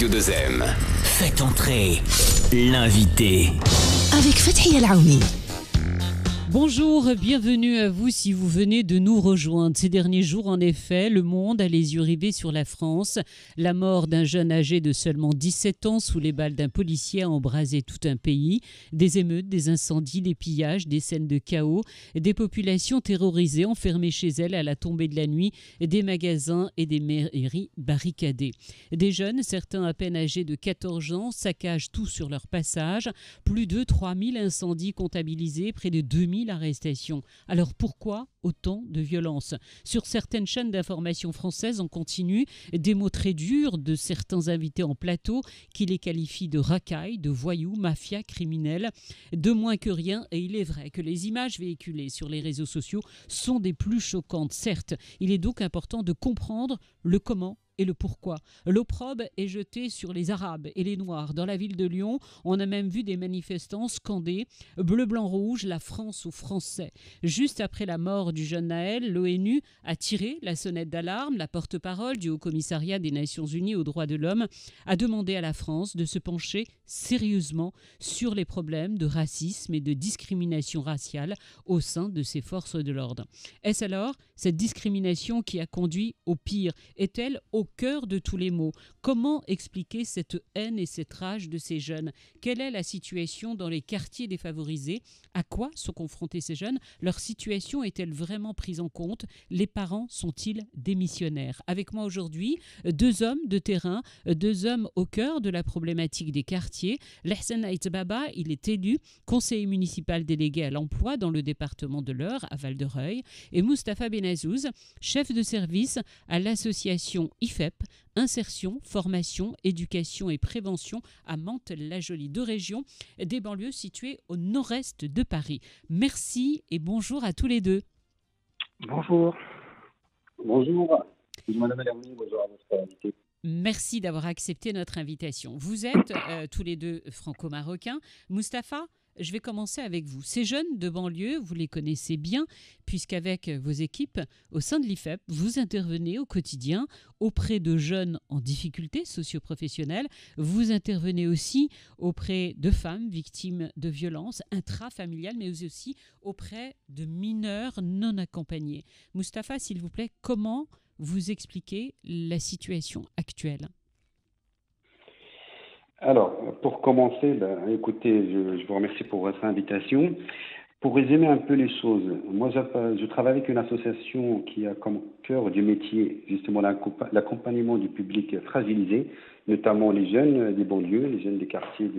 Radio 2M. Faites entrer l'invité. avec Fathi El Aouni. Bonjour, bienvenue à vous si vous venez de nous rejoindre. Ces derniers jours, en effet, le monde a les yeux rivés sur la France. La mort d'un jeune âgé de seulement 17 ans sous les balles d'un policier a embrasé tout un pays. Des émeutes, des incendies, des pillages, des scènes de chaos, des populations terrorisées enfermées chez elles à la tombée de la nuit, des magasins et des mairies barricadées. Des jeunes, certains à peine âgés de 14 ans, saccagent tout sur leur passage. Plus de 3000 incendies comptabilisés, près de 2000 arrestations. Alors pourquoi autant de violence? Sur certaines chaînes d'information françaises, on continue des mots très durs de certains invités en plateau qui les qualifient de racailles, de voyous, mafia, criminels. De moins que rien, et il est vrai que les images véhiculées sur les réseaux sociaux sont des plus choquantes. Certes, il est donc important de comprendre le comment et le pourquoi. L'opprobre est jeté sur les Arabes et les Noirs. Dans la ville de Lyon, on a même vu des manifestants scander bleu, blanc, rouge, la France aux Français. Juste après la mort du jeune Naël, l'ONU a tiré la sonnette d'alarme. La porte-parole du Haut-Commissariat des Nations Unies aux droits de l'homme a demandé à la France de se pencher sérieusement sur les problèmes de racisme et de discrimination raciale au sein de ses forces de l'ordre. Est-ce alors cette discrimination qui a conduit au pire? Est-elle au cœur de tous les maux. Comment expliquer cette haine et cette rage de ces jeunes? Quelle est la situation dans les quartiers défavorisés? À quoi sont confrontés ces jeunes? Leur situation est-elle vraiment prise en compte? Les parents sont-ils démissionnaires? Avec moi aujourd'hui, deux hommes de terrain, deux hommes au cœur de la problématique des quartiers. Lehsen Baba, il est élu conseiller municipal délégué à l'emploi dans le département de l'Eure, à Val-de-Reuil, et Mustapha Benazouz, chef de service à l'association IFEP, Insertion, Formation, Éducation et Prévention à Mantes-la-Jolie, deux régions des banlieues situées au nord-est de Paris. Merci et bonjour à tous les deux. Bonjour. Bonjour. Madame Alermi, bonjour à votre invité. Merci d'avoir accepté notre invitation. Vous êtes euh, tous les deux franco-marocains. Mustapha, je vais commencer avec vous. Ces jeunes de banlieue, vous les connaissez bien, puisqu'avec vos équipes au sein de l'IFEP, vous intervenez au quotidien auprès de jeunes en difficulté socio-professionnelle. Vous intervenez aussi auprès de femmes victimes de violences intrafamiliales, mais aussi auprès de mineurs non accompagnés. Mustapha, s'il vous plaît, comment vous expliquez la situation actuelle? Alors, pour commencer, ben, écoutez, je, vous remercie pour votre invitation. Pour résumer un peu les choses, moi je, travaille avec une association qui a comme cœur du métier justement l'accompa- l'accompagnement du public fragilisé, notamment les jeunes des banlieues, les jeunes des quartiers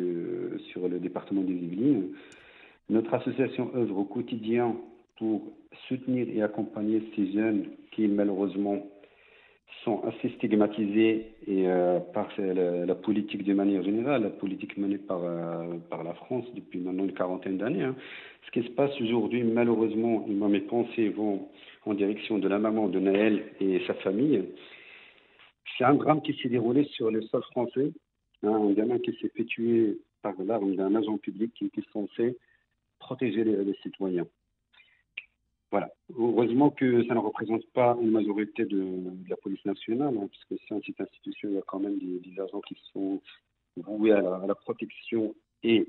sur le département des Yvelines. Notre association œuvre au quotidien pour soutenir et accompagner ces jeunes qui malheureusement sont assez stigmatisés euh, par la, politique de manière générale, la politique menée par, euh, la France depuis maintenant une quarantaine d'années. hein. Ce qui se passe aujourd'hui, malheureusement, moi mes pensées vont en direction de la maman de Naël et sa famille. C'est un drame qui s'est déroulé sur le sol français, hein, un gamin qui s'est fait tuer par l'arme d'un agent public qui était censé protéger les citoyens. Voilà. Heureusement que ça ne représente pas une majorité de, la police nationale, hein, puisque c'est cette institution, il y a quand même des, des agents qui sont voués à la, protection et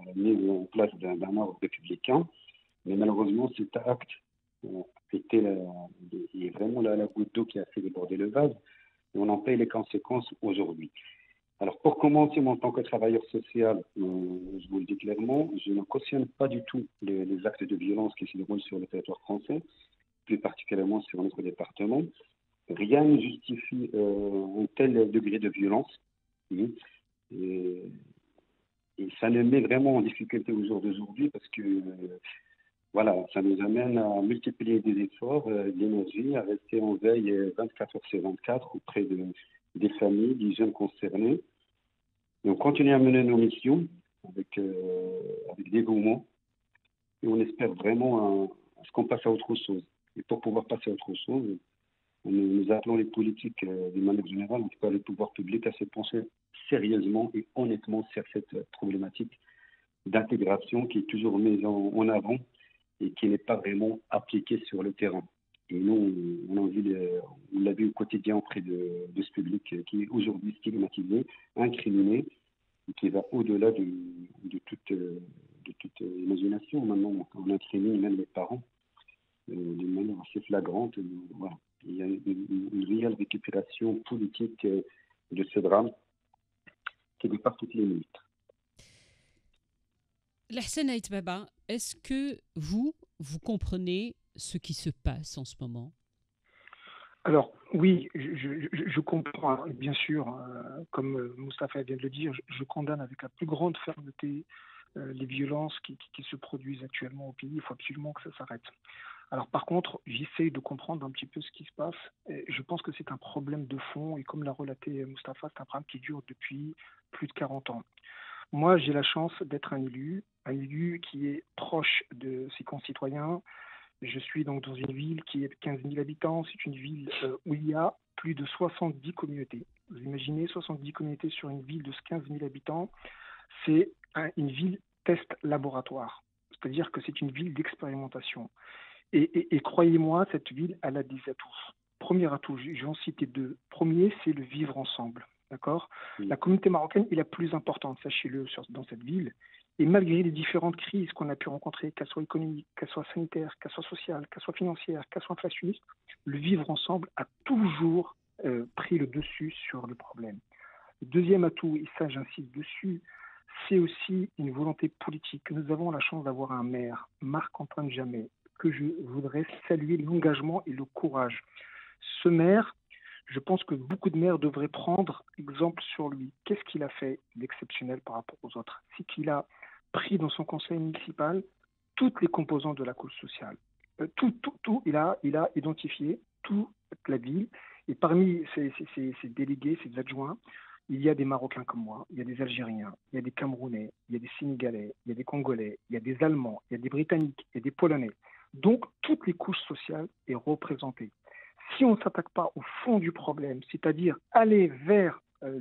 à la mise en place d'un ordre républicain. Mais malheureusement, cet acte euh, était est vraiment la, la goutte d'eau qui a fait déborder le vase, et on en paye les conséquences aujourd'hui. Alors, pour commencer, moi, en tant que travailleur social, euh, je vous le dis clairement, je ne cautionne pas du tout les, actes de violence qui se déroulent sur le territoire français, plus particulièrement sur notre département. Rien ne justifie euh, un tel degré de violence. Mhm. Et, ça nous met vraiment en difficulté au jour d'aujourd'hui parce que euh, voilà, ça nous amène à multiplier des efforts, de l'énergie, à rester en veille euh, 24 heures sur 24 auprès de, des familles, des jeunes concernés. Et on continue à mener nos missions avec, euh, avec dévouement et on espère vraiment à, ce qu'on passe à autre chose. Et pour pouvoir passer à autre chose, nous, appelons les politiques euh, d'une manière générale, en tout cas les pouvoirs publics, à se pencher sérieusement et honnêtement sur cette problématique d'intégration qui est toujours mise en avant et qui n'est pas vraiment appliquée sur le terrain. Et nous, on l'a vu au quotidien auprès de, ce public qui est aujourd'hui stigmatisé, incriminé, qui va au-delà de, toute, imagination. Maintenant, on incrimine même les parents d'une manière assez flagrante. Il y a une, réelle récupération politique de ce drame qui dépasse toutes les limites. Lahsen Baba, est-ce que vous, vous comprenez ce qui se passe en ce moment alors oui, je, comprends, bien sûr, euh, comme Moustapha vient de le dire, je, condamne avec la plus grande fermeté euh, les violences qui, se produisent actuellement au pays. Il faut absolument que ça s'arrête. Alors par contre, j'essaie de comprendre un petit peu ce qui se passe. je pense que c'est un problème de fond et comme l'a relaté Mustapha, c'est un problème qui dure depuis plus de 40 ans. Moi, j'ai la chance d'être un élu, un élu qui est proche de ses concitoyens. Je suis donc dans une ville qui est de 15 000 habitants. C'est une ville euh, où il y a plus de 70 communautés. Vous imaginez 70 communautés sur une ville de 15 000 habitants. C'est une ville test laboratoire. C'est-à-dire que c'est une ville d'expérimentation. Et, croyez-moi, cette ville, elle a des atouts. Premier atout, je vais en citer deux. Premier, c'est le vivre ensemble. D'accord? La communauté marocaine est la plus importante, sachez-le, dans cette ville. Et malgré les différentes crises qu'on a pu rencontrer, qu'elles soient économiques, qu'elles soient sanitaires, qu'elles soient sociales, qu'elles soient financières, qu'elles soient inflationnistes, le vivre ensemble a toujours euh, pris le dessus sur le problème. Le deuxième atout, et ça j'insiste dessus, c'est aussi une volonté politique. Nous avons la chance d'avoir un maire, Marc-Antoine Jamais, que je voudrais saluer l'engagement et le courage. Ce maire, je pense que beaucoup de maires devraient prendre exemple sur lui. Qu'est-ce qu'il a fait d'exceptionnel par rapport aux autres? C'est qu'il a pris dans son conseil municipal toutes les composantes de la cause sociale. Euh, tout, tout, tout, il a, il a identifié toute la ville. Et parmi ces, délégués, ces adjoints, il y a des Marocains comme moi, il y a des Algériens, il y a des Camerounais, il y a des Sénégalais, il y a des Congolais, il y a des Allemands, il y a des Britanniques, il y a des Polonais. Donc, toutes les couches sociales sont représentées. Si on ne s'attaque pas au fond du problème, c'est-à-dire aller vers euh,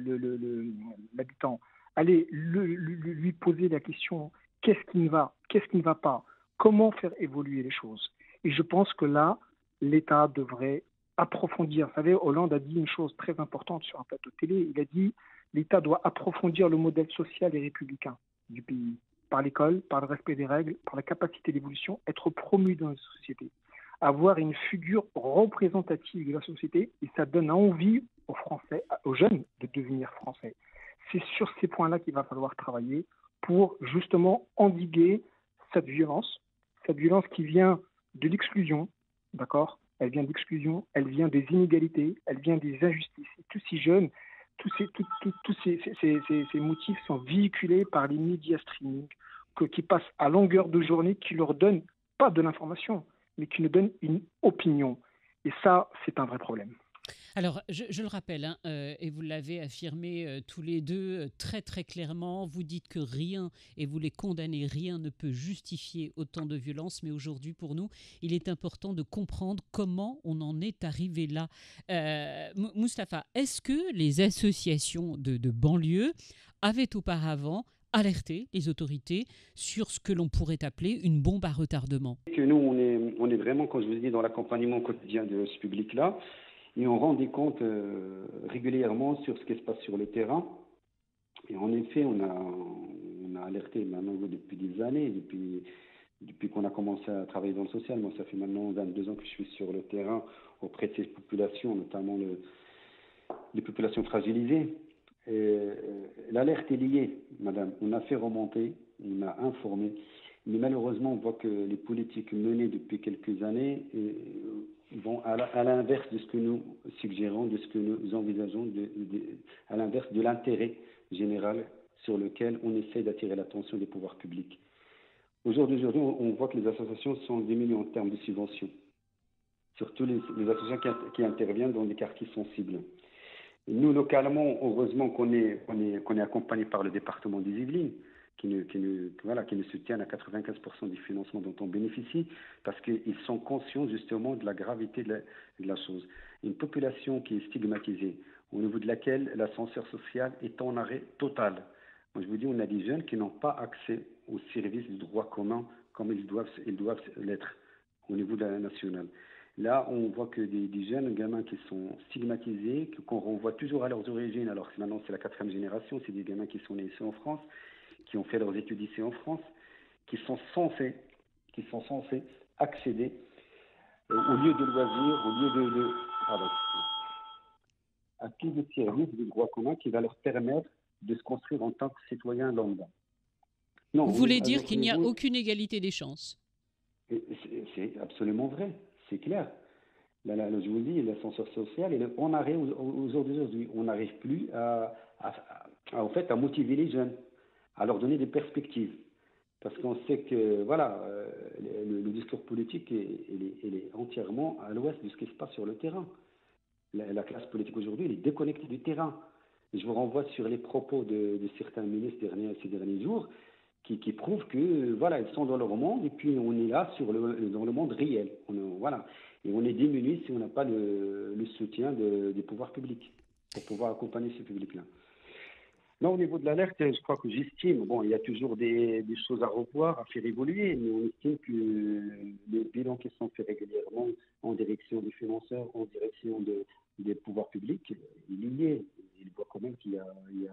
l'habitant, aller lui poser la question qu'est-ce qui ne va, qu'est-ce qui ne va pas, comment faire évoluer les choses? Et je pense que là, l'État devrait approfondir. Vous savez, Hollande a dit une chose très importante sur un plateau télé. Il a dit l'État doit approfondir le modèle social et républicain du pays par l'école, par le respect des règles, par la capacité d'évolution, être promu dans la société, avoir une figure représentative de la société et ça donne envie aux Français, aux jeunes de devenir Français. C'est sur ces points-là qu'il va falloir travailler pour justement endiguer cette violence, cette violence qui vient de l'exclusion, d'accord? Elle vient d'exclusion, elle vient des inégalités, elle vient des injustices. Tous ces jeunes, tous ces, motifs sont véhiculés par les médias streaming qui passent à longueur de journée, qui leur donnent pas de l'information, mais qui nous donnent une opinion. Et ça, c'est un vrai problème. Alors, je, le rappelle, hein, euh, et vous l'avez affirmé euh, tous les deux euh, très très clairement, vous dites que rien, et vous les condamnez, rien ne peut justifier autant de violence, mais aujourd'hui pour nous, il est important de comprendre comment on en est arrivé là. Mustapha, est-ce que les associations de, banlieue avaient auparavant alerté les autorités sur ce que l'on pourrait appeler une bombe à retardement? Que Nous, on est, vraiment, comme je vous dit, dans l'accompagnement quotidien de ce public-là et on rend des comptes euh, régulièrement sur ce qui se passe sur le terrain. Et en effet, on a, on a alerté maintenant depuis des années, depuis, qu'on a commencé à travailler dans le social. Moi, ça fait maintenant 22 ans que je suis sur le terrain auprès de ces populations, notamment le, les populations fragilisées. Euh, l'alerte est liée, madame. On a fait remonter, on a informé. Mais malheureusement, on voit que les politiques menées depuis quelques années vont à l'inverse de ce que nous suggérons, de ce que nous envisageons, à l'inverse de l'intérêt général sur lequel on essaie d'attirer l'attention des pouvoirs publics. Aujourd'hui, on voit que les associations sont diminuées en termes de subventions, surtout les, associations qui, interviennent dans des quartiers sensibles. Nous, localement, heureusement qu'on est, qu'on est accompagné par le département des Yvelines, qui nous, qui, soutiennent à 95% du financement dont on bénéficie, parce qu'ils sont conscients justement de la gravité de la, chose. Une population qui est stigmatisée, au niveau de laquelle l'ascenseur social est en arrêt total. Moi, je vous dis, on a des jeunes qui n'ont pas accès aux services du droit commun comme ils doivent l'être au niveau de la nationale. Là, on voit que des, jeunes gamins qui sont stigmatisés, qu'on renvoie toujours à leurs origines, alors que maintenant c'est la quatrième génération, c'est des gamins qui sont nés ici en France, qui ont fait leurs études ici en France, qui sont censés, qui sont censés accéder euh, au lieu de loisirs, au lieu de, de à tous les services du droit commun qui va leur permettre de se construire en tant que citoyen lambda. Vous voulez dire qu'il n'y a aucune égalité des chances? C'est absolument vrai, c'est clair. je vous dis, l'ascenseur social, on arrive aujourd'hui, on n'arrive plus à, en fait, à motiver les jeunes, à leur donner des perspectives. Parce qu'on sait que voilà, euh, le, discours politique est, est, entièrement à l'ouest de ce qui se passe sur le terrain. La, classe politique aujourd'hui, est déconnectée du terrain. je vous renvoie sur les propos de, certains ministres ces derniers jours qui, prouvent que voilà, ils sont dans leur monde et puis on est là sur le, dans le monde réel. Voilà. Et on est diminué si on n'a pas le, soutien des pouvoirs publics pour pouvoir accompagner ce public-là. Non, au niveau de l'alerte, je crois que j'estime, bon, il y a toujours des, des, choses à revoir, à faire évoluer, mais on estime que les bilans qui sont faits régulièrement en direction des financeurs, en direction de, des pouvoirs publics, il y est. Il voit quand même qu'il y, a, il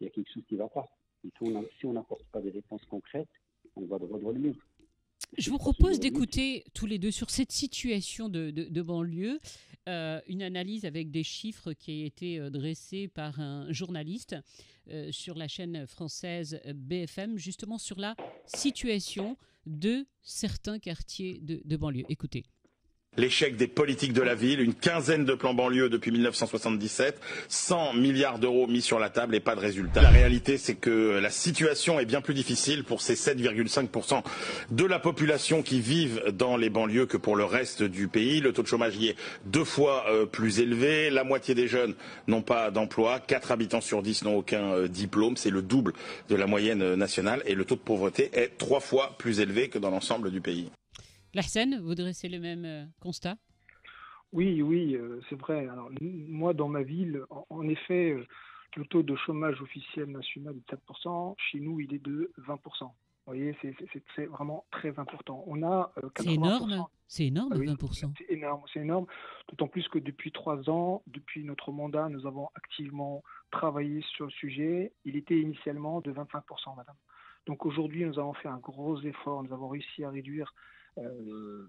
y a quelque chose qui ne va pas. Et si on n'apporte pas des réponses concrètes, on va droit dans le mur. Je vous propose d'écouter tous les deux sur cette situation de, de, banlieue, euh, une analyse avec des chiffres qui a été euh, dressée par un journaliste euh, sur la chaîne française BFM, justement sur la situation de certains quartiers de, de banlieue. Écoutez l'échec des politiques de la ville, une quinzaine de plans banlieue depuis 1977, 100 milliards d'euros mis sur la table et pas de résultat. La réalité, c'est que la situation est bien plus difficile pour ces 7,5% de la population qui vivent dans les banlieues que pour le reste du pays. Le taux de chômage y est deux fois euh, plus élevé. La moitié des jeunes n'ont pas d'emploi. 4 habitants sur 10 n'ont aucun euh, diplôme. C'est le double de la moyenne euh, nationale. Et le taux de pauvreté est trois fois plus élevé que dans l'ensemble du pays. Larsen, vous dressez le même euh, constat? Oui, oui, euh, c'est vrai. Alors, moi, dans ma ville, en, effet, euh, le taux de chômage officiel national est de 7%. Chez nous, il est de 20%. Vous voyez, c'est vraiment très important. On a C'est énorme, c'est énorme, 20%. C'est énorme, c'est énorme. D'autant plus que depuis trois ans, depuis notre mandat, nous avons activement travaillé sur le sujet. Il était initialement de 25%, madame. Donc aujourd'hui, nous avons fait un gros effort. Nous avons réussi à réduire euh,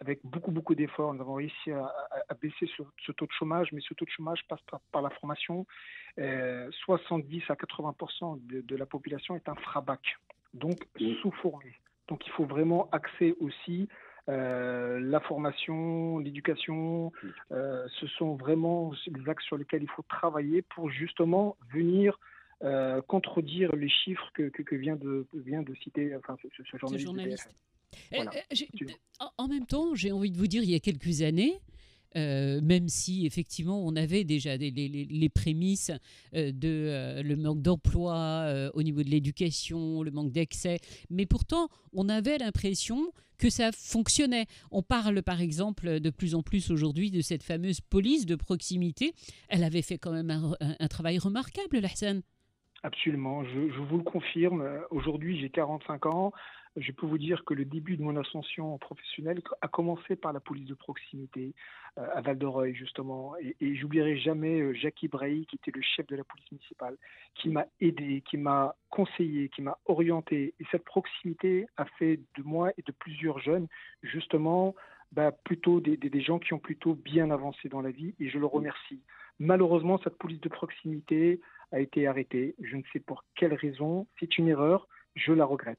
avec beaucoup, beaucoup d'efforts, nous avons réussi à, baisser ce, taux de chômage, mais ce taux de chômage passe par, la formation. 70 à 80 de, la population est un frabac, donc sous-formé. Donc il faut vraiment axer aussi euh, la formation, l'éducation, euh, ce sont vraiment les axes sur lesquels il faut travailler pour justement venir contredire les chiffres que, vient, de, vient de citer enfin, ce, journaliste. Eh, en même temps, j'ai envie de vous dire, il y a quelques années, euh, même si effectivement on avait déjà les, prémices euh, de euh, le manque d'emploi au niveau de l'éducation, le manque d'accès, mais pourtant on avait l'impression que ça fonctionnait. On parle par exemple de plus en plus aujourd'hui de cette fameuse police de proximité. Elle avait fait quand même un, travail remarquable, Hassan. Absolument, je, vous le confirme. Aujourd'hui, j'ai 45 ans je peux vous dire que le début de mon ascension professionnelle a commencé par la police de proximité euh, à Val d'Oreuil, justement. Et, et j'oublierai jamais euh, Jacques qui était le chef de la police municipale, qui m'a aidé, qui m'a conseillé, qui m'a orienté. Et cette proximité a fait de moi et de plusieurs jeunes, justement, bah, plutôt des, gens qui ont plutôt bien avancé dans la vie, et je le remercie. Malheureusement, cette police de proximité a été arrêtée. Je ne sais pour quelle raison. C'est une erreur. Je la regrette.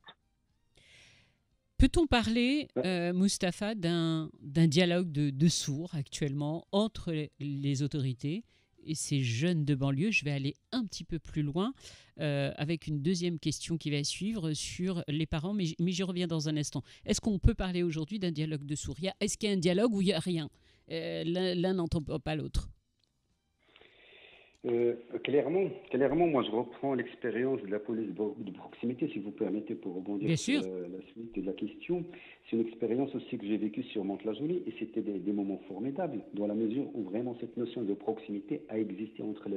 Peut-on parler, euh, Mustapha, d'un dialogue de, sourds actuellement entre les, autorités et ces jeunes de banlieue? Je vais aller un petit peu plus loin euh, avec une deuxième question qui va suivre sur les parents, mais, mais j'y reviens dans un instant. Est-ce qu'on peut parler aujourd'hui d'un dialogue de sourds? Est-ce qu'il y a un dialogue ou il n'y a rien? Euh, L'un n'entend pas l'autre euh, clairement, clairement, moi je reprends l'expérience de la police de proximité, si vous permettez, pour rebondir sur la, suite de la question. C'est une expérience aussi que j'ai vécue sur Mantes-la-Jolie et c'était des, moments formidables, dans la mesure où vraiment cette notion de proximité a existé entre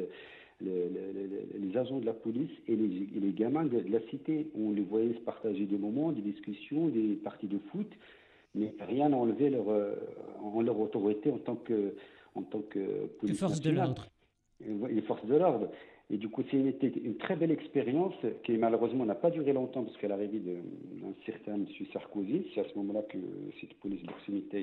les agents de la police et les, gamins de, la cité. On les voyait se partager des moments, des discussions, des parties de foot. mais rien n'a enlevé leur, en leur autorité en tant que, en tant que police. Les forces de l'ordre. Les forces de l'ordre. Et du coup, c'était une très belle expérience qui malheureusement n'a pas duré longtemps parce qu'elle arrivait d'un certain M. Sarkozy. C'est à ce moment-là que cette police de proximité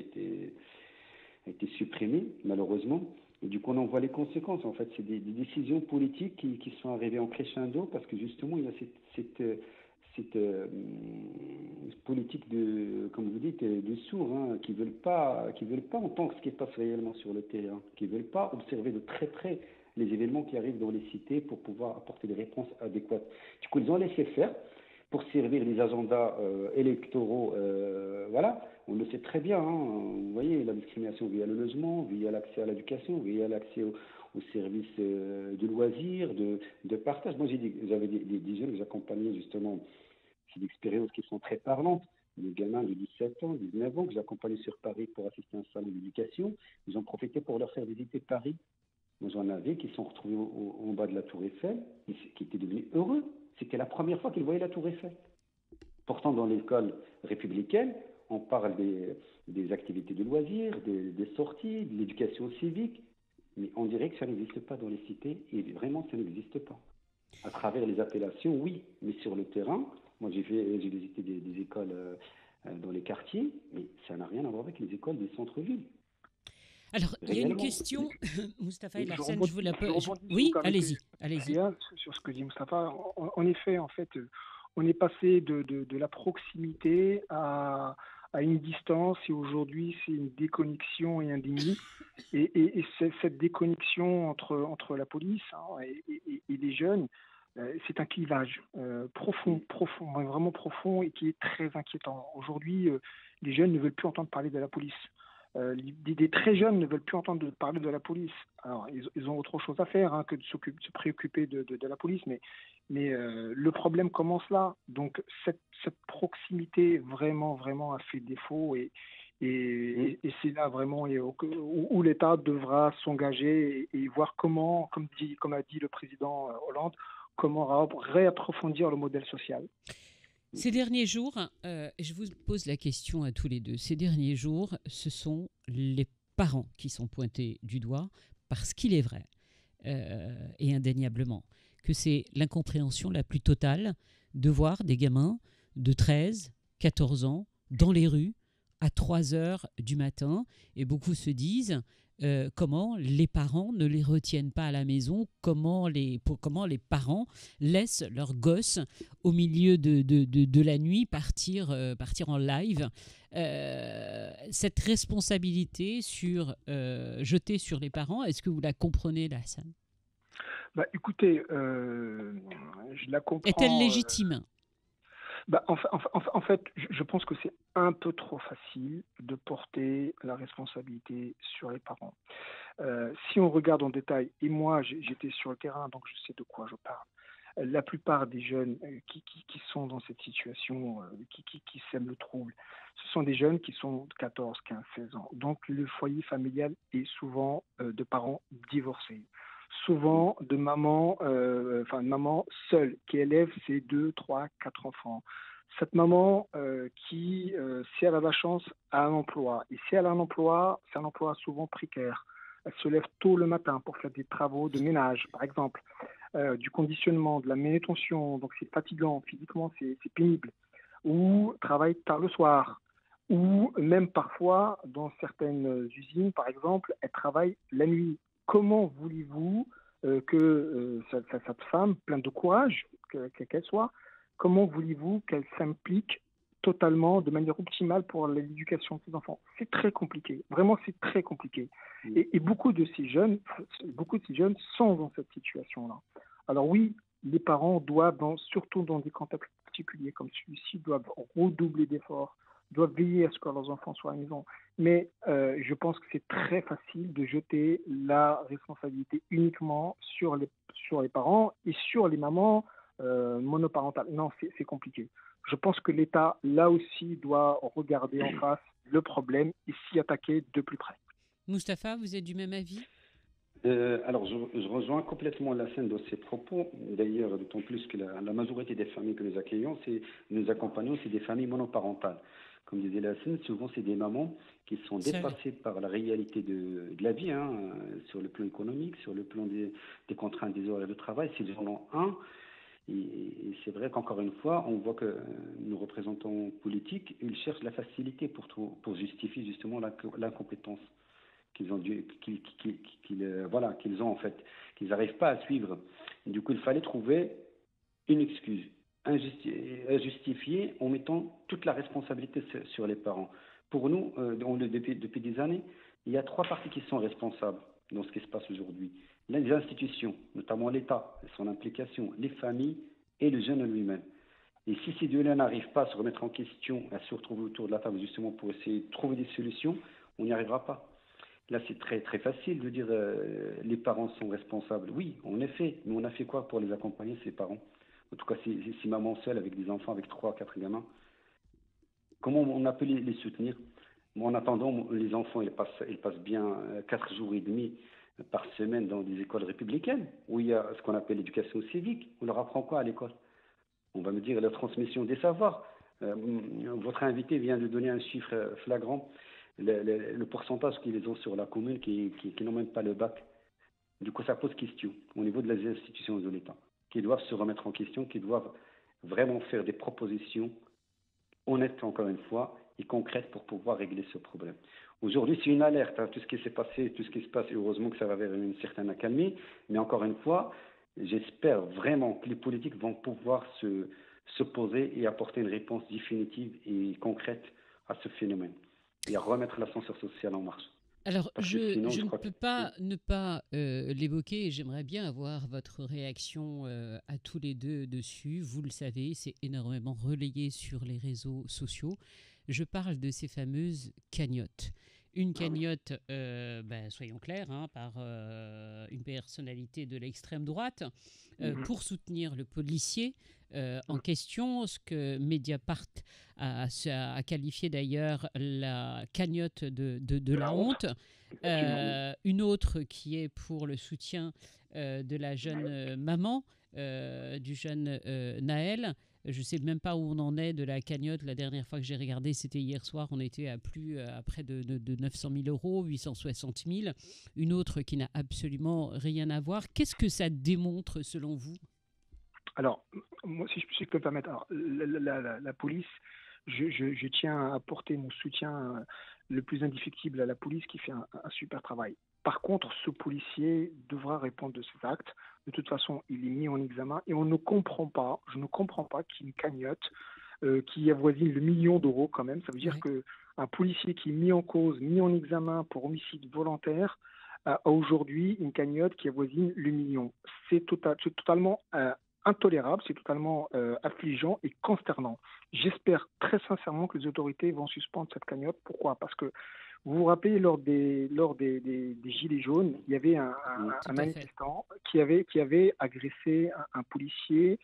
a été, supprimée, malheureusement. Et du coup, on en voit les conséquences. En fait, c'est des, décisions politiques qui, sont arrivées en crescendo parce que justement, il y a cette, euh, politique de, comme vous dites, de sourds hein, qui veulent veulent pas entendre ce qui se passe réellement sur le terrain, qui veulent pas observer de très près les événements qui arrivent dans les cités pour pouvoir apporter des réponses adéquates. Du coup, ils ont laissé faire pour servir les agendas euh, électoraux. Euh, voilà, on le sait très bien. Hein. vous voyez, la discrimination via le logement, via l'accès à l'éducation, via l'accès aux services euh, de loisirs, de, partage. Moi, j'ai vous avez des, des, jeunes que j'accompagnais justement, c'est des expériences qui sont très parlantes. Des gamins de 17 ans, 19 ans que j'accompagnais sur Paris pour assister à un salon d'éducation, ils ont profité pour leur faire visiter Paris j'en avais qui sont retrouvés au, bas de la Tour Eiffel, et qui étaient devenus heureux. C'était la première fois qu'ils voyaient la Tour Eiffel. Pourtant, dans l'école républicaine, on parle des, activités de loisirs, des, sorties, de l'éducation civique, mais on dirait que ça n'existe pas dans les cités, et vraiment, ça n'existe pas. À travers les appellations, oui, mais sur le terrain, moi j'ai visité des, écoles euh, dans les quartiers, mais ça n'a rien à voir avec les écoles des centres-villes. Alors, il y a une question, Moustapha et Larsen, je vous la pose. Oui, allez-y. allez Sur ce que dit Moustapha, en, effet, en fait, on est passé de, la proximité à, une distance et aujourd'hui c'est une déconnexion et un déni. Et, cette déconnexion entre, entre la police hein, et, les jeunes, euh, c'est un clivage euh, profond, profond, vraiment profond et qui est très inquiétant. Aujourd'hui, euh, les jeunes ne veulent plus entendre parler de la police. Euh, des très jeunes ne veulent plus entendre parler de la police. Alors, ils, ont autre chose à faire hein, que de, se préoccuper de, la police, mais, mais euh, le problème commence là. Donc, cette, proximité vraiment, vraiment a fait défaut et, et, c'est là vraiment où, l'État devra s'engager et, voir comment, comme, dit, comme a dit le président euh, Hollande, comment réapprofondir le modèle social. Ces derniers jours, euh, je vous pose la question à tous les deux, ces derniers jours, ce sont les parents qui sont pointés du doigt parce qu'il est vrai, euh, et indéniablement, que c'est l'incompréhension la plus totale de voir des gamins de 13, 14 ans dans les rues à 3 heures du matin, et beaucoup se disent euh, comment les parents ne les retiennent pas à la maison, comment les, comment les parents laissent leurs gosses au milieu de, de, la nuit partir, euh, partir en live? Euh, cette responsabilité sur, jetée sur les parents, est-ce que vous la comprenez, Hassan bah, Écoutez, je la comprends. Est-elle légitime? Bah, en, en, fait, je pense que c'est un peu trop facile de porter la responsabilité sur les parents. Euh, si on regarde en détail, et moi j'étais sur le terrain, donc je sais de quoi je parle, la plupart des jeunes euh, qui, sont dans cette situation, euh, qui, qui, qui sèment le trouble, ce sont des jeunes qui sont de 14, 15, 16 ans. Donc le foyer familial est souvent de parents divorcés souvent de maman, euh, enfin de qui élève ses deux, trois, quatre enfants. Cette maman euh, qui, euh, si elle a la chance, a un emploi. Et si elle a un emploi, c'est un emploi souvent précaire. Elle se lève tôt le matin pour faire des travaux de ménage, par exemple, du conditionnement, de la manutention. Donc c'est fatigant, physiquement c'est pénible. Ou travaille tard le soir. Ou même parfois, dans certaines usines, par exemple, elle travaille la nuit comment voulez-vous euh, que euh, cette, femme, pleine de courage, qu'elle soit, comment voulez-vous qu'elle s'implique totalement, de manière optimale pour l'éducation de ses enfants? C'est très compliqué. Vraiment, c'est très compliqué. Et, beaucoup de ces jeunes, beaucoup de ces jeunes sont dans cette situation-là. Alors oui, les parents doivent, surtout dans des contextes particuliers comme celui-ci, doivent redoubler d'efforts, doivent veiller à ce que leurs enfants soient à la maison. Mais euh, je pense que c'est très facile de jeter la responsabilité uniquement sur les, sur les parents et sur les mamans euh, monoparentales. Non, c'est compliqué. Je pense que l'État, là aussi, doit regarder en face le problème et s'y attaquer de plus près. Mustapha, vous êtes du même avis? Euh, alors, je, rejoins complètement la scène de ces propos. D'ailleurs, d'autant plus que la, majorité des familles que nous accueillons, c'est, nous accompagnons, c'est des familles monoparentales comme disait la scène, souvent c'est des mamans qui sont dépassées par la réalité de, la vie, hein, sur le plan économique, sur le plan des, contraintes des horaires de travail. S'ils en ont un, et, c'est vrai qu'encore une fois, on voit que nos représentants politiques, ils cherchent la facilité pour, pour justifier justement l'incompétence qu'ils ont dû, qu'ils, euh, voilà, qu'ils ont en fait, qu'ils n'arrivent pas à suivre. du coup, il fallait trouver une excuse injustifiée en mettant toute la responsabilité sur les parents. Pour nous, euh, depuis, des années, il y a trois parties qui sont responsables dans ce qui se passe aujourd'hui. Les institutions, notamment l'État, son implication, les familles et le jeune lui-même. Et si ces deux-là n'arrivent pas à se remettre en question, à se retrouver autour de la table justement pour essayer de trouver des solutions, on n'y arrivera pas. Là, c'est très très facile de dire euh, les parents sont responsables. Oui, en effet, mais on a fait quoi pour les accompagner, ces parents? En tout cas, si, maman seule avec des enfants, avec trois, quatre gamins, comment on a pu les, soutenir? En attendant, les enfants, ils passent, ils passent bien euh, quatre jours et demi par semaine dans des écoles républicaines, où il y a ce qu'on appelle l'éducation civique. On leur apprend quoi à l'école? On va me dire la transmission des savoirs. Euh, votre invité vient de donner un chiffre flagrant le, pourcentage qu'ils ont sur la commune qui, qui, n'ont même pas le bac. Du coup, ça pose question au niveau de les institutions de l'État, qui doivent se remettre en question, qui doivent vraiment faire des propositions honnêtes, encore une fois, et concrètes pour pouvoir régler ce problème. Aujourd'hui, c'est une alerte, hein, tout ce qui s'est passé, tout ce qui se passe, et heureusement que ça va vers une certaine accalmie, mais encore une fois, j'espère vraiment que les politiques vont pouvoir se, se poser et apporter une réponse définitive et concrète à ce phénomène et à remettre l'ascenseur social en marche. Alors, je, ne peux pas ne pas euh, l'évoquer et j'aimerais bien avoir votre réaction euh, à tous les deux dessus. Vous le savez, c'est énormément relayé sur les réseaux sociaux. Je parle de ces fameuses cagnottes. Une ah cagnotte, euh, ben, soyons clairs, hein, par une personnalité de l'extrême droite mhm. pour soutenir le policier euh, en question, ce que Mediapart a, a qualifié d'ailleurs la cagnotte de, de, la, honte. Euh, une autre qui est pour le soutien euh, de la jeune maman, du jeune Naël. Je ne sais même pas où on en est de la cagnotte. La dernière fois que j'ai regardé, c'était hier soir. On était à plus à près de, de 900 000 euros, 860 000. Une autre qui n'a absolument rien à voir. Qu'est-ce que ça démontre selon vous? Alors, moi, si je, peux me permettre, alors, la, police, je, tiens à apporter mon soutien euh, le plus indéfectible à la police qui fait un, super travail. Par contre, ce policier devra répondre de ses actes. De toute façon, il est mis en examen et on ne comprend pas, je ne comprends pas qu'il y ait une cagnotte euh, qui avoisine le million d'euros quand même. Ça veut dire qu'un policier qui est mis en cause, mis en examen pour homicide volontaire, a aujourd'hui une cagnotte qui avoisine le million. C'est tota-, totalement euh, intolérable, c'est totalement euh, affligeant et consternant. J'espère très sincèrement que les autorités vont suspendre cette cagnotte. Pourquoi? Parce que vous vous rappelez, lors des, lors des, des, Gilets jaunes, il y avait un, un, manifestant qui avait, qui avait agressé un, policier,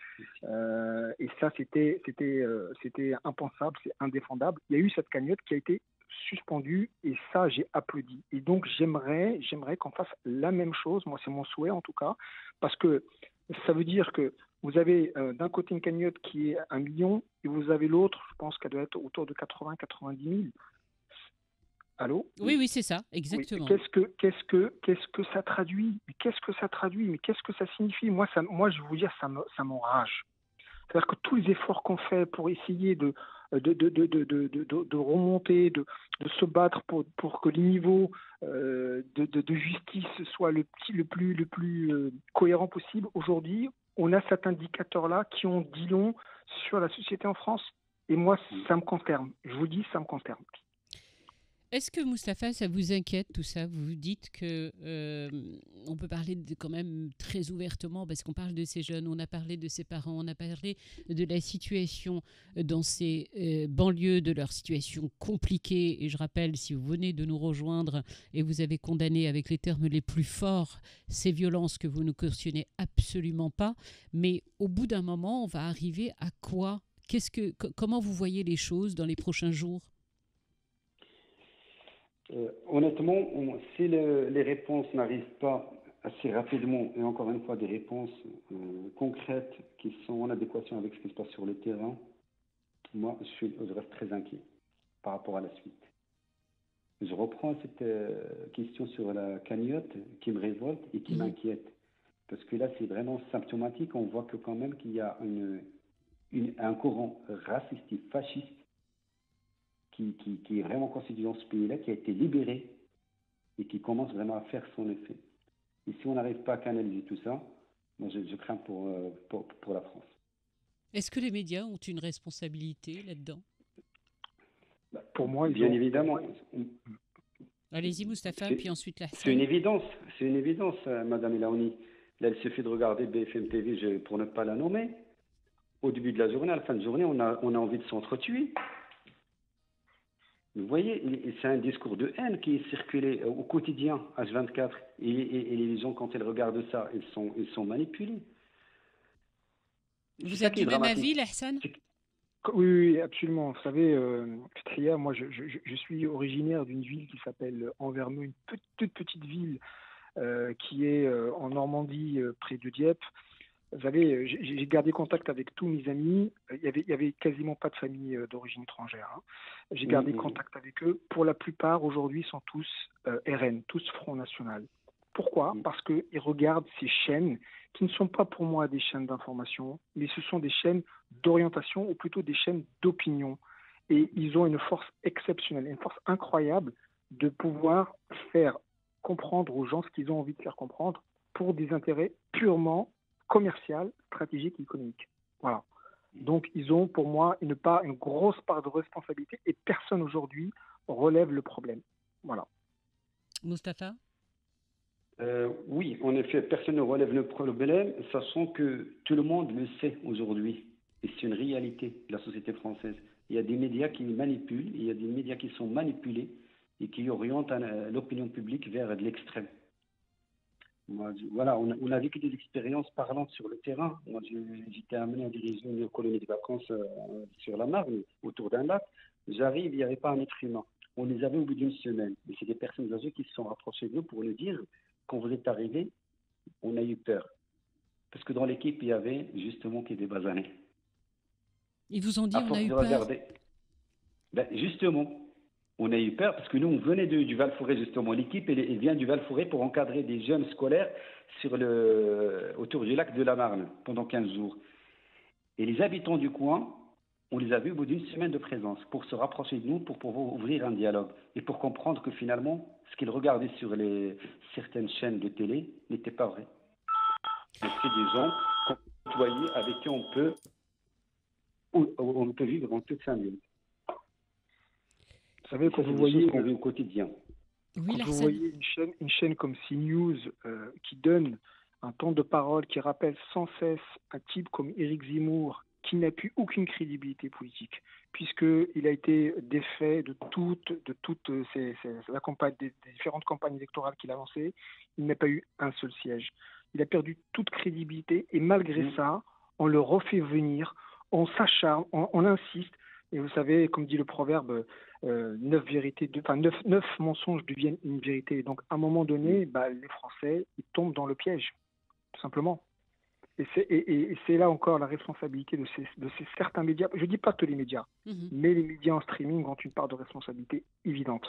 euh, et ça, c'était c'était euh, c'était impensable, c'est indéfendable. Il y a eu cette cagnotte qui a été suspendue, et ça, j'ai applaudi. Et donc, j'aimerais j'aimerais qu'on fasse la même chose, moi, c'est mon souhait en tout cas, parce que ça veut dire que vous avez euh, d'un côté une cagnotte qui est un million et vous avez l'autre, je pense qu'elle doit être autour de 80-90 000. Allô? Oui, oui, c'est ça, exactement. Qu'est-ce que, qu'est-ce que, qu'est-ce que ça traduit? Qu'est-ce que ça traduit? Mais qu'est-ce que ça signifie? Moi, ça, moi, je vais vous dire, ça, ça m'enrage. C'est-à-dire que tous les efforts qu'on fait pour essayer de, de, de, de, de remonter, de, se battre pour, pour que les niveaux euh, de, justice soient le, le plus, le plus euh, cohérent possible, aujourd'hui, on a cet indicateur-là qui ont dit long sur la société en France. Et moi, ça me consterne. Je vous dis, ça me consterne. Est-ce que Moustapha, ça vous inquiète tout ça? Vous vous dites que euh, on peut parler de, quand même très ouvertement parce qu'on parle de ces jeunes, on a parlé de ces parents, on a parlé de la situation dans ces euh, banlieues, de leur situation compliquée. Et je rappelle, si vous venez de nous rejoindre et vous avez condamné avec les termes les plus forts ces violences que vous ne cautionnez absolument pas, mais au bout d'un moment, on va arriver à quoi? Qu'est-ce que, comment vous voyez les choses dans les prochains jours? Euh, honnêtement, si les réponses n'arrivent pas assez rapidement, et encore une fois des réponses euh, concrètes qui sont en adéquation avec ce qui se passe sur le terrain, moi je, suis, je reste très inquiet. par rapport à la suite. Je reprends cette euh, question sur la cagnotte qui me révolte et qui Mhm. m'inquiète. Parce que là, c'est vraiment symptomatique. On voit que quand même qu'il y a une, une- un courant raciste et fasciste qui, qui, qui est vraiment constitué dans ce pays-là, qui a été libéré et qui commence vraiment à faire son effet. Et si on n'arrive pas à canaliser tout ça, moi je, je crains pour, euh, pour, pour la France. Est-ce que les médias ont une responsabilité là-dedans? Pour moi, ils Bien ont- évidemment, Allez-y, Mustapha, C'est- puis ensuite la c'est une évidence, c'est une évidence, euh, Madame Elaoni. Là, il suffit de regarder BFM TV, pour ne pas la nommer. Au début de la journée, à la fin de journée, on a, on a envie de s'entretuer. Vous voyez, c'est un discours de haine qui est circulé euh, au quotidien, H24. Et, et- et les gens, quand ils regardent ça, ils sont, ils sont manipulés. Vous êtes du même avis, Hassan Oui, oui, absolument. Vous savez, euh, moi, je, je- je suis originaire d'une ville qui s'appelle Anvermeux, une petite, toute petite ville euh, qui est euh, en Normandie, euh, près de Dieppe. Savez, euh, j'ai gardé contact avec tous mes amis. Euh, Il y avait, il y avait quasiment pas de famille euh, d'origine étrangère. hein. J'ai gardé Mhm. contact avec eux. Pour la plupart, aujourd'hui, sont tous euh, RN, tous Front National. Pourquoi? Parce qu'ils regardent ces chaînes qui ne sont pas pour moi des chaînes d'information, mais ce sont des chaînes d'orientation ou plutôt des chaînes d'opinion. Et ils ont une force exceptionnelle, une force incroyable de pouvoir faire comprendre aux gens ce qu'ils ont envie de faire comprendre pour des intérêts purement commerciaux, stratégiques et économiques. Voilà. Donc ils ont pour moi une, part, une grosse part de responsabilité et personne aujourd'hui relève le problème. Voilà. Mustapha Euh, oui, en effet, personne ne relève le problème, sachant que tout le monde le sait aujourd'hui. Et c'est une réalité de la société française. Il y a des médias qui manipulent, il y a des médias qui sont manipulés et qui orientent l'opinion publique vers de l'extrême. Moi, je- voilà, on a, on a vécu des expériences parlantes sur le terrain. Moi, j'étais amené à diriger une colonie de vacances euh, sur la Marne, autour d'un lac. J'arrive, il n'y avait pas un être humain. On les avait au bout d'une semaine. Et c'est des personnes âgées qui se sont rapprochées de nous pour nous dire quand vous êtes arrivés, on a eu peur. Parce que dans l'équipe, il y avait justement qui des basanés. Ils vous ont dit À on a eu peur? Ben, justement, on a eu peur parce que nous, on venait de- du Val-Forêt, justement. L'équipe, vient du Val-Forêt pour encadrer des jeunes scolaires sur le, autour du lac de la Marne pendant 15 jours. Et les habitants du coin, on les a vus au bout d'une semaine de présence pour se rapprocher de nous, pour pouvoir ouvrir un dialogue et pour comprendre que finalement, ce qu'ils regardaient sur les, certaines chaînes de télé n'était pas vrai. C'est des gens côtoyés avec qui on peut, on peut vivre en toute symbiose. Vous savez, quand vous voyez qu'on vit au quotidien. Oui, Quand vous voyez une chaîne, une chaîne comme CNews euh, qui donne un temps de parole qui rappelle sans cesse un type comme Éric Zemmour qui n'a plus aucune crédibilité politique, puisqu'il a été défait de toutes, de toutes ces, ces- la campagne, des, des différentes campagnes électorales qu'il a lancées. Il n'a pas eu un seul siège. Il a perdu toute crédibilité et malgré Mhm. ça, on le refait venir, on s'acharne, on, on insiste. Et vous savez, comme dit le proverbe, euh, neuf vérités, de- enfin neuf, neuf mensonges deviennent une vérité. Donc à un moment donné, bah, les Français ils tombent dans le piège, tout simplement. Et c'est et, et- là encore la responsabilité de ces, de ces certains médias. Je dis pas tous les médias, Mhm. mais les médias en streaming ont une part de responsabilité évidente.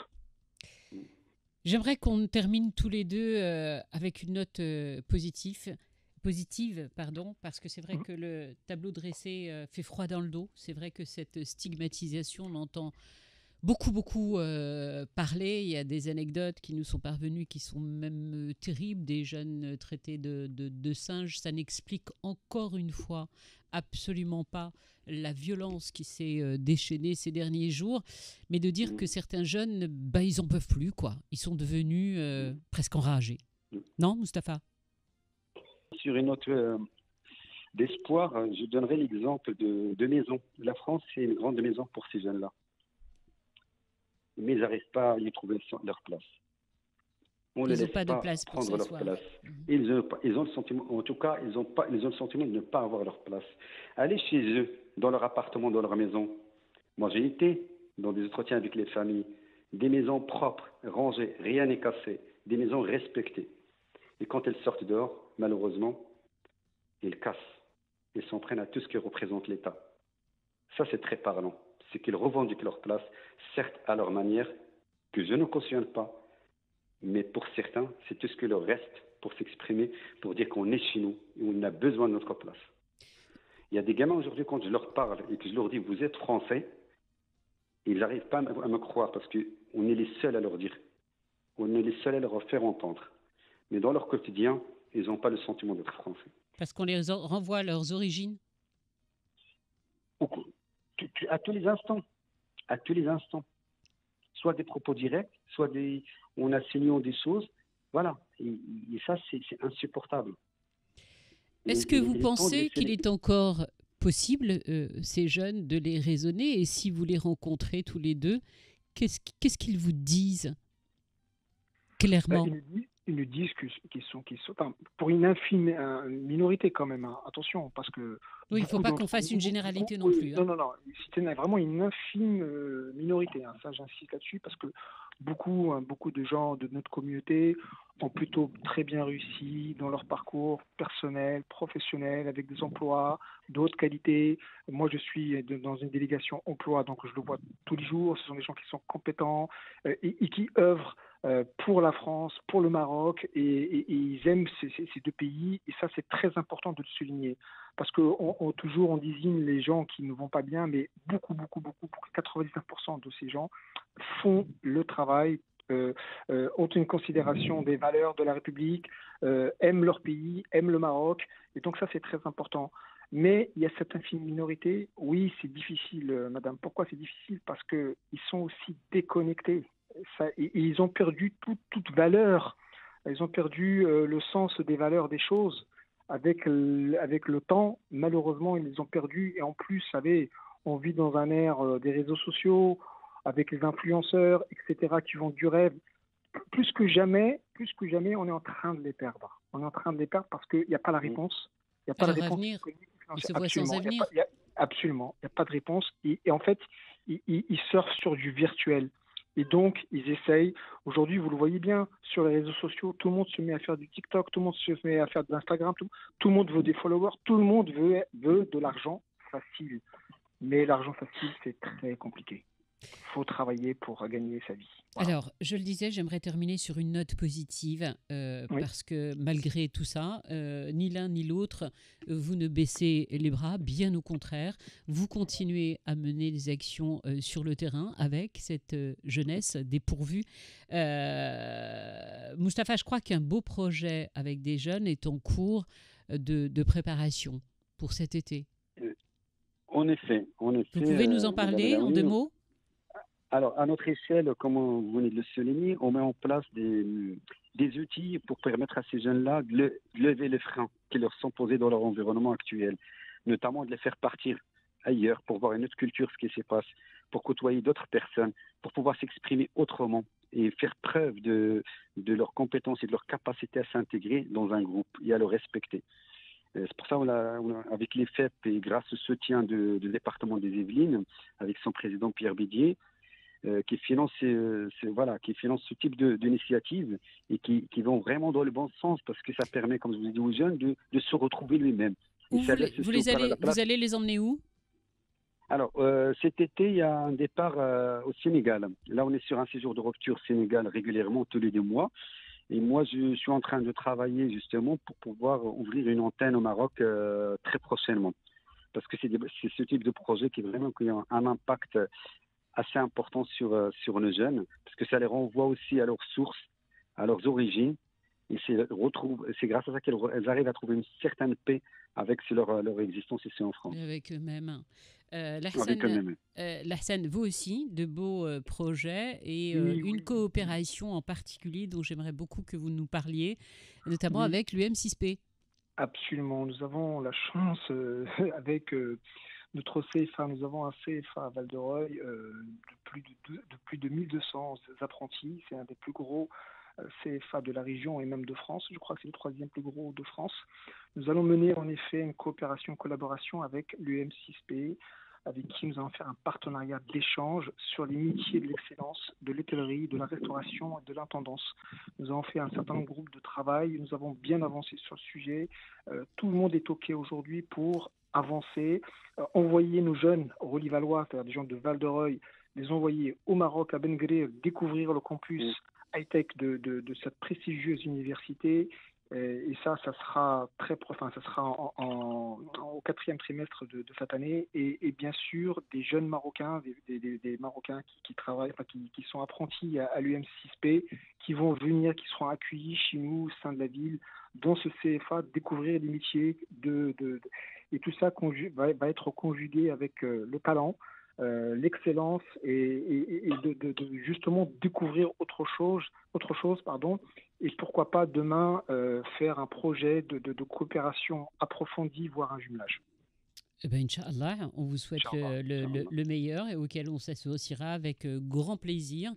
J'aimerais qu'on termine tous les deux euh, avec une note euh, positive, positive, pardon, parce que c'est vrai Mhm. que le tableau dressé euh, fait froid dans le dos. C'est vrai que cette stigmatisation, on entend beaucoup, beaucoup euh, parler. Il y a des anecdotes qui nous sont parvenues qui sont même euh, terribles, des jeunes euh, traités de, de- de singes. Ça n'explique encore une fois absolument pas la violence qui s'est déchaînée ces derniers jours, mais de dire Mm. que certains jeunes, bah, ils en peuvent plus, quoi. Ils sont devenus euh, presque enragés. Mm. Non, Mustapha? Sur une note euh, d'espoir, je donnerai l'exemple de, de maisons. La France, c'est une grande maison pour ces jeunes-là. Mais ils n'arrivent pas à y trouver leur place. On Ils ne n'ont laisse pas de place pour prendre leur s'asseoir. place. Mhm. Ils ont, pas- ils ont le sentiment, en tout cas, ils ont, pas, ils ont le sentiment de ne pas avoir leur place. Allez chez eux, dans leur appartement, dans leur maison. Moi, j'ai été dans des entretiens avec les familles. Des maisons propres, rangées, rien n'est cassé. Des maisons respectées. Et quand elles sortent dehors, malheureusement, ils cassent. Ils s'en prennent à tout ce qui représente l'État. Ça, c'est très parlant. C'est qu'ils revendiquent leur place, certes à leur manière, que je ne cautionne pas, mais pour certains, c'est tout ce que leur reste pour s'exprimer, pour dire qu'on est chez nous et on a besoin de notre place. Il y a des gamins aujourd'hui, quand je leur parle et que je leur dis vous êtes français, ils n'arrivent pas à me croire parce qu'on est les seuls à leur dire. On est les seuls à leur faire entendre. Mais dans leur quotidien, ils n'ont pas le sentiment d'être français. Parce qu'on les renvoie à leurs origines? À tous les instants. À tous les instants. Soit des propos directs, soit des, on assignant des choses. Voilà. Et, ça, c'est insupportable. Est-ce que vous pensez qu'il est encore possible, euh, ces jeunes, de les raisonner? Et si vous les rencontrez tous les deux, qu'est-ce qu'ils vous disent? Clairement bah, ils nous disent qu'ils sont, qu'ils sont pour une infime minorité quand même. Hein. attention, parce que oui, il ne faut pas qu'on fasse une généralité non plus. Hein. Non, non, non. C'est vraiment une infime euh, minorité. Hein. Ça, j'insiste là-dessus parce que beaucoup, beaucoup de gens de notre communauté ont plutôt très bien réussi dans leur parcours personnel, professionnel, avec des emplois d'autres qualités. Moi, je suis dans une délégation emploi, donc je le vois tous les jours. Ce sont des gens qui sont compétents euh, et, et qui œuvrent euh, pour la France, pour le Maroc, et, ils aiment ces, deux pays, et ça c'est très important de le souligner, parce que on, toujours on désigne les gens qui ne vont pas bien, mais beaucoup, beaucoup, beaucoup, 99% de ces gens font le travail, euh, euh, ont une considération des valeurs de la République, aiment leur pays, aiment le Maroc, et donc ça c'est très important. Mais il y a cette infime minorité, oui, c'est difficile, madame. Pourquoi c'est difficile? Parce qu'ils sont aussi déconnectés ils ont perdu toute valeur. Ils ont perdu euh, le sens des valeurs des choses. Avec, avec le temps, malheureusement, ils les ont perdus. Et en plus, vous savez, on vit dans un air euh, des réseaux sociaux, avec les influenceurs, etc., qui vont du rêve. Plus que jamais, plus que jamais, on est en train de les perdre. On est en train de les perdre parce qu'il n'y a pas la réponse. Il n'y a pas de réponse. absolument, il n'y a, absolument, il n'y a pas de réponse. Et, en fait, ils surfent sur du virtuel. Et donc, ils essayent. Aujourd'hui, vous le voyez bien sur les réseaux sociaux, tout le monde se met à faire du TikTok, tout le monde se met à faire de l'Instagram, tout, tout, le monde veut des followers, tout le monde veut, veut de l'argent facile. Mais l'argent facile, c'est très compliqué faut travailler pour gagner sa vie. Alors, je le disais, j'aimerais terminer sur une note positive, euh, parce que malgré tout ça, euh, ni l'un ni l'autre, euh, vous ne baissez les bras, bien au contraire, vous continuez à mener des actions sur le terrain avec cette jeunesse dépourvue. Mustapha, je crois qu'un beau projet avec des jeunes est en cours de, de préparation pour cet été. En effet, en effet. Vous pouvez nous en parler en deux mots? Alors, à notre échelle, comme vous venez de le souligner, on met en place des, des outils pour permettre à ces jeunes-là de, lever les freins qui leur sont posés dans leur environnement actuel, notamment de les faire partir ailleurs pour voir une autre culture, ce qui se passe, pour côtoyer d'autres personnes, pour pouvoir s'exprimer autrement et faire preuve de, de leurs compétences et de leur capacité à s'intégrer dans un groupe et à le respecter. Euh, c'est pour ça qu'on avec les FEP et grâce au soutien du département des Yvelines, avec son président Pierre Bidier, qui finance euh, voilà, qui finance ce type d'initiative et qui, qui, vont vraiment dans le bon sens parce que ça permet, comme je vous ai dit aux jeunes, de, de se retrouver lui-même. Vous, vous, les allez, vous allez les emmener où? Alors, euh, cet été, il y a un départ au Sénégal. Là, on est sur un séjour de rupture Sénégal régulièrement, tous les deux mois. Et moi, je, suis en train de travailler justement pour pouvoir ouvrir une antenne au Maroc très prochainement. Parce que c'est ce type de projet qui vraiment qui a un impact assez important sur, euh, sur nos jeunes, parce que ça les renvoie aussi à leurs sources, à leurs origines. Et c'est grâce à ça qu'elles arrivent à trouver une certaine paix avec leur, leur existence ici en France. Avec eux-mêmes. Euh, euh vous aussi, de beaux euh, projets et une coopération en particulier dont j'aimerais beaucoup que vous nous parliez, notamment avec l'UM6P. Absolument. Nous avons la chance avec notre CFA, nous avons un CFA à Val-de-Reuil euh, de, plus de, plus de 1200 apprentis. C'est un des plus gros euh, CFA de la région et même de France. Je crois que c'est le troisième plus gros de France. Nous allons mener en effet une coopération, collaboration avec l'UM6P, avec qui nous allons faire un partenariat d'échange sur les métiers de l'excellence, de l'hôtellerie, de la restauration et de l'intendance. Nous avons fait un certain nombre de de travail, nous avons bien avancé sur le sujet. Euh, tout le monde est OK aujourd'hui pour avancer, envoyer nos jeunes Valois, c'est-à-dire des gens de Val-de-Reuil, les envoyer au Maroc, à Ben découvrir le campus mm. high-tech de, de, cette prestigieuse université et ça, ça sera très enfin, ça sera en, au quatrième trimestre de, cette année. Et, bien sûr, des jeunes Marocains, des, des, Marocains qui, travaillent, qui, qui, sont apprentis à, l'UM6P, qui vont venir, qui seront accueillis chez nous au sein de la ville, dans ce CFA, découvrir les métiers de, de, et tout ça va, va, être conjugué avec euh, le talent. Euh, l'excellence et, de, justement découvrir autre chose, autre chose pardon, et pourquoi pas demain euh, faire un projet de, de coopération approfondie, voire un jumelage. Eh ben, Inch'Allah, on vous souhaite le, meilleur et auquel on s'associera avec euh, grand plaisir,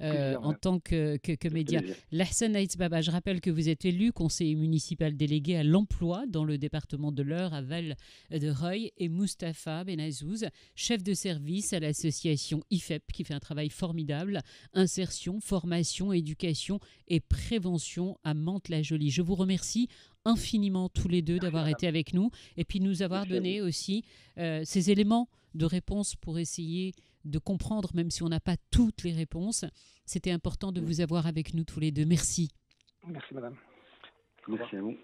euh, en tant que, que, média. Lahsan Baba, je rappelle que vous êtes élu conseiller municipal délégué à l'emploi dans le département de l'Eure à Val de Reuil et Mustapha Benazouz, chef de service à l'association IFEP qui fait un travail formidable, insertion, formation, éducation et prévention à Mantes-la-Jolie. Je vous remercie infiniment tous les deux d'avoir été avec nous et puis nous avoir donné aussi euh, ces éléments de réponse pour essayer de comprendre, même si on n'a pas toutes les réponses. C'était important de vous avoir avec nous tous les deux. Merci. Merci, madame. Merci à vous.